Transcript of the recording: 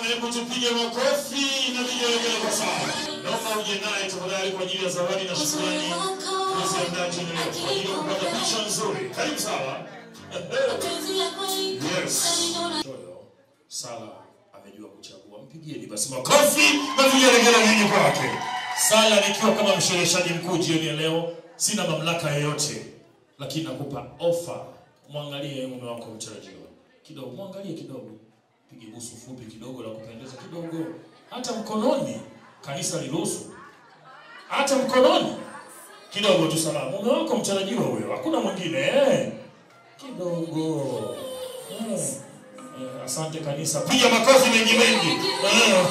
Mpige makofi na vigelegele kwa sana. Naomba uje naye tafadhali kwa ajili ya zawadi na shukrani tunaziandaa chini leo kwa ajili ya kupata picha nzuri. Karibu sawa. Yes. Sala amejua kuchagua. Mpigieni basi makofi na vigelegele nyinyi kwake. Sala nikiwa kama mshereheshaji mkuu jioni ya leo, sina mamlaka yoyote, lakini nakupa ofa. Mwangalie mume wako mtarajiwa kidogo, mwangalie kidogo, pige busu fupi kidogo la kupendeza kidogo, hata mkononi. Kanisa liruhusu, hata mkononi kidogo tu. Salamu mume wako mtarajiwa huyo, hakuna mwingine eh. Kidogo eh. Eh, asante kanisa, piga makofi mengi mengi eh.